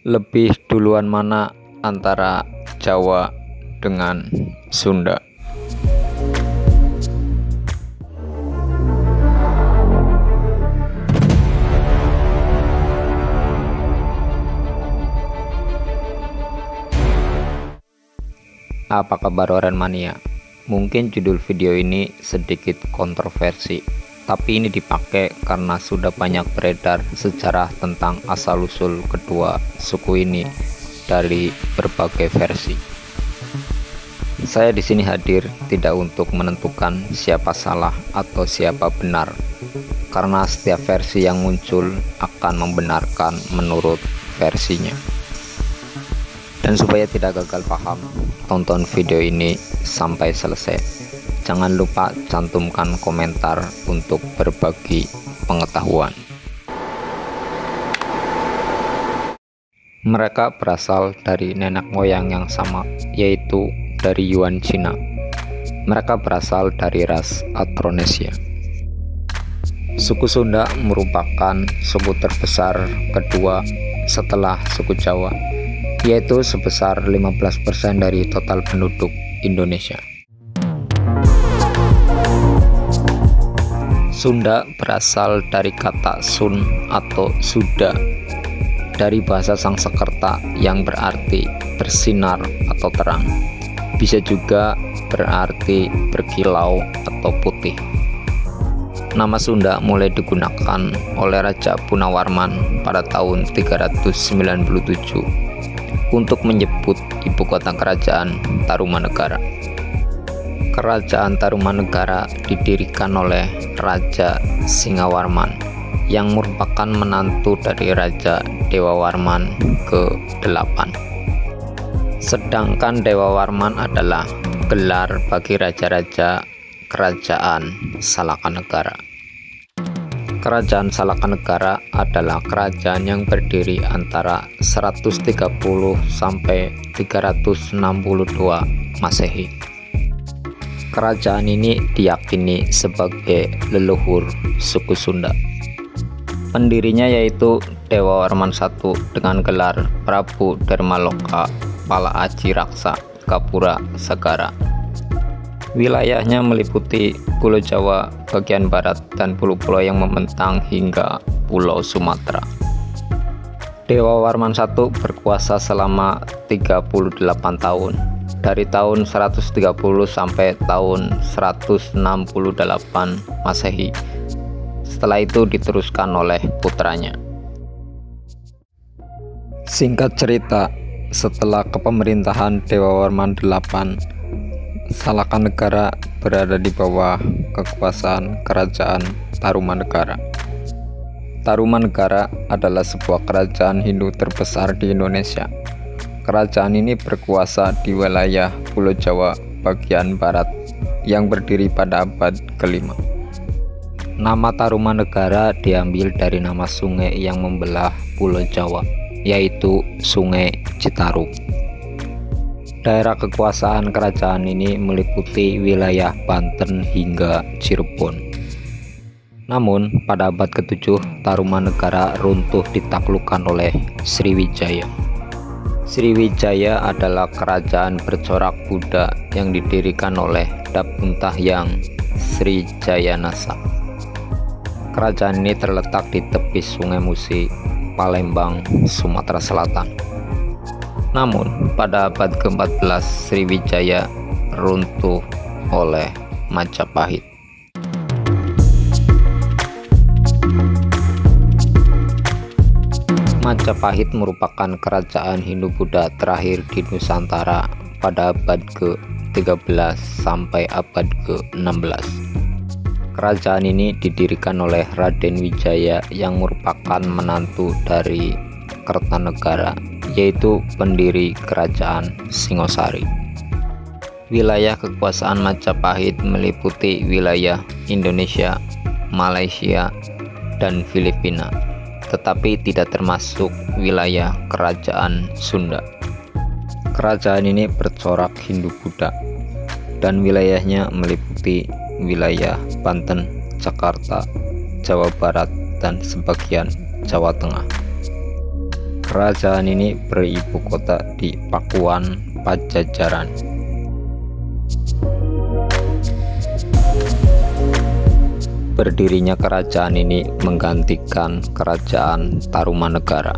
lebih duluan mana antara Jawa dengan Sunda? Apa kabar Oren Mania? Mungkin judul video ini sedikit kontroversi, tapi ini dipakai karena sudah banyak beredar sejarah tentang asal-usul kedua suku ini dari berbagai versi. Saya di sini hadir tidak untuk menentukan siapa salah atau siapa benar, karena setiap versi yang muncul akan membenarkan menurut versinya. Dan supaya tidak gagal paham, tonton video ini sampai selesai. Jangan lupa cantumkan komentar untuk berbagi pengetahuan. Mereka berasal dari nenek moyang yang sama, yaitu dari Yuan Cina. Mereka berasal dari ras Atronesia. Suku Sunda merupakan suku terbesar kedua setelah suku Jawa, yaitu sebesar 15% dari total penduduk Indonesia. Sunda berasal dari kata sun atau suda dari bahasa Sangsekerta yang berarti bersinar atau terang. Bisa juga berarti berkilau atau putih. Nama Sunda mulai digunakan oleh Raja Punawarman pada tahun 397 untuk menyebut ibu kota kerajaan Tarumanegara. Kerajaan Tarumanegara didirikan oleh Raja Singawarman yang merupakan menantu dari Raja Dewa Warman ke-8. Sedangkan Dewa Warman adalah gelar bagi raja-raja Kerajaan Salakanegara. Kerajaan Salakanegara adalah kerajaan yang berdiri antara 130 sampai 362 Masehi. Kerajaan ini diyakini sebagai leluhur suku Sunda. Pendirinya yaitu Dewa Warman I dengan gelar Prabu Dharmaloka Pala Aji Raksa Kapura Segara. Wilayahnya meliputi Pulau Jawa bagian barat dan pulau-pulau yang membentang hingga Pulau Sumatera. Dewa Warman I berkuasa selama 38 tahun dari tahun 130 sampai tahun 168 Masehi. Setelah itu diteruskan oleh putranya. Singkat cerita, setelah kepemerintahan Dewa Warman VIII, Salakan negara berada di bawah kekuasaan kerajaan Tarumanegara. Tarumanegara adalah sebuah kerajaan Hindu terbesar di Indonesia Kerajaan ini berkuasa di wilayah Pulau Jawa bagian barat yang berdiri pada abad kelima. Nama Tarumanegara diambil dari nama sungai yang membelah Pulau Jawa, yaitu Sungai Citarum. Daerah kekuasaan kerajaan ini meliputi wilayah Banten hingga Cirebon. Namun, pada abad ke-7, Tarumanegara runtuh ditaklukkan oleh Sriwijaya. Sriwijaya adalah kerajaan bercorak Buddha yang didirikan oleh Dapuntahyang Sri Jayanasa. Kerajaan ini terletak di tepi Sungai Musi, Palembang, Sumatera Selatan. Namun, pada abad ke-14 Sriwijaya runtuh oleh Majapahit. Majapahit merupakan kerajaan Hindu-Buddha terakhir di Nusantara pada abad ke-13 sampai abad ke-16. Kerajaan ini didirikan oleh Raden Wijaya yang merupakan menantu dari Kertanegara, yaitu pendiri kerajaan Singosari. Wilayah kekuasaan Majapahit meliputi wilayah Indonesia, Malaysia, dan Filipina tetapi tidak termasuk wilayah kerajaan Sunda. Kerajaan ini bercorak Hindu-Buddha dan wilayahnya meliputi wilayah Banten, Jakarta, Jawa Barat, dan sebagian Jawa Tengah. Kerajaan ini beribu kota di Pakuan, Pajajaran. Berdirinya kerajaan ini menggantikan kerajaan Tarumanegara.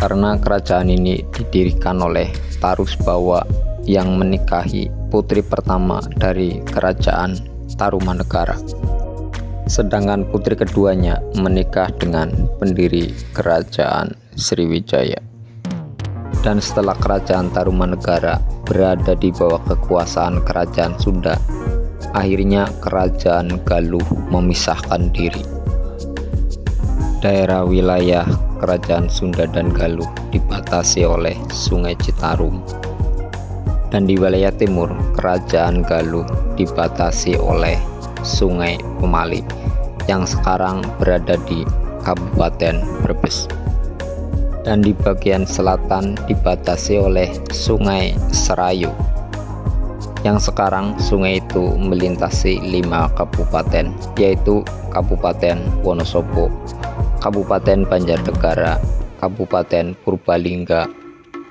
Karena kerajaan ini didirikan oleh Tarusbawa yang menikahi putri pertama dari kerajaan Tarumanegara sedangkan putri keduanya menikah dengan pendiri kerajaan Sriwijaya. Dan setelah kerajaan Tarumanegara berada di bawah kekuasaan kerajaan Sunda, akhirnya kerajaan Galuh memisahkan diri. Daerah wilayah kerajaan Sunda dan Galuh dibatasi oleh Sungai Citarum. Dan di wilayah timur, kerajaan Galuh dibatasi oleh Sungai Pemali yang sekarang berada di Kabupaten Brebes dan di bagian selatan dibatasi oleh Sungai Serayu yang sekarang sungai itu melintasi lima kabupaten yaitu Kabupaten Wonosobo, Kabupaten Banjarnegara, Kabupaten Purbalingga,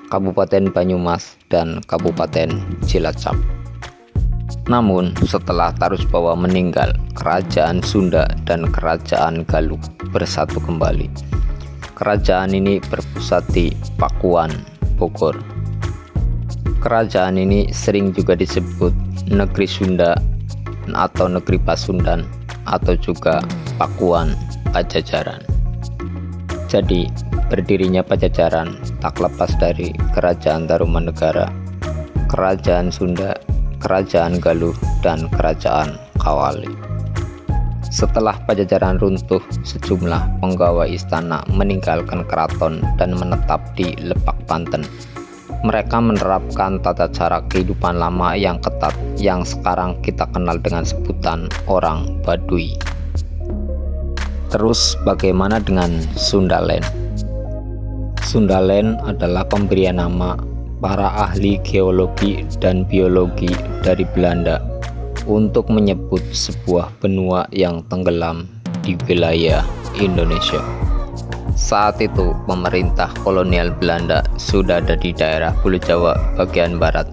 Kabupaten Banyumas, dan Kabupaten Cilacap. Namun, setelah Tarusbawa meninggal, kerajaan Sunda dan kerajaan Galuh bersatu kembali. Kerajaan ini berpusat di Pakuan, Bogor. Kerajaan ini sering juga disebut Negeri Sunda atau Negeri Pasundan atau juga Pakuan, Pajajaran. Jadi, berdirinya Pajajaran tak lepas dari Kerajaan Tarumanegara, Kerajaan Sunda Kerajaan Galuh, dan Kerajaan Kawali. Setelah Pajajaran runtuh, sejumlah penggawa istana meninggalkan keraton dan menetap di Lepak Banten. Mereka menerapkan tata cara kehidupan lama yang ketat yang sekarang kita kenal dengan sebutan orang Baduy. Terus bagaimana dengan Sundalen? Sundalen adalah pemberian nama para ahli geologi dan biologi dari Belanda untuk menyebut sebuah benua yang tenggelam di wilayah Indonesia. Saat itu, pemerintah kolonial Belanda sudah ada di daerah Pulau Jawa bagian barat,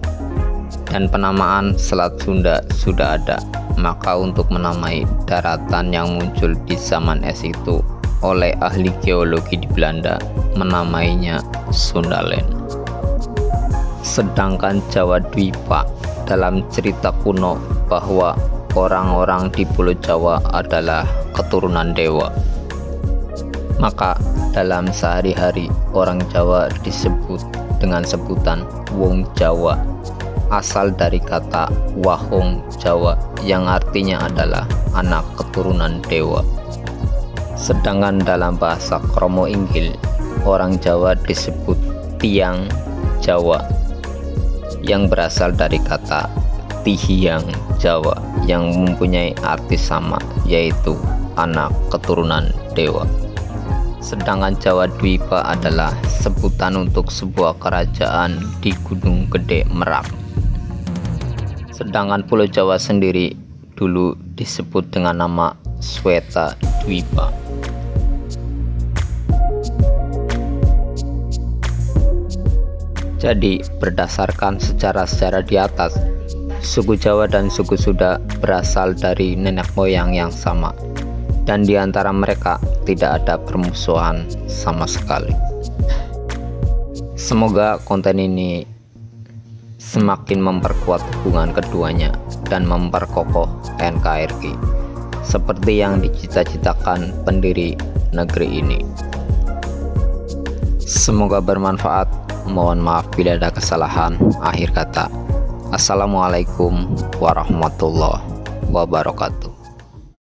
dan penamaan Selat Sunda sudah ada. Maka, untuk menamai daratan yang muncul di zaman es itu oleh ahli geologi di Belanda, menamainya Sundaland sedangkan Jawa Dwipa dalam cerita kuno bahwa orang-orang di Pulau Jawa adalah keturunan dewa. Maka dalam sehari-hari orang Jawa disebut dengan sebutan Wong Jawa asal dari kata Wahong Jawa yang artinya adalah anak keturunan dewa. Sedangkan dalam bahasa Kromo Inggil orang Jawa disebut tiang Jawa yang berasal dari kata Tihiang Jawa yang mempunyai arti sama yaitu anak keturunan dewa. Sedangkan Jawa Dwipa adalah sebutan untuk sebuah kerajaan di Gunung Gede Merak. Sedangkan Pulau Jawa sendiri dulu disebut dengan nama Sweta Dwipa. Jadi, berdasarkan secara-secara di atas, suku Jawa dan suku Sunda berasal dari nenek moyang yang sama, dan di antara mereka tidak ada permusuhan sama sekali. Semoga konten ini semakin memperkuat hubungan keduanya dan memperkokoh NKRI seperti yang dicita-citakan pendiri negeri ini. Semoga bermanfaat Mohon maaf bila ada kesalahan. Akhir kata, Assalamualaikum warahmatullahi wabarakatuh.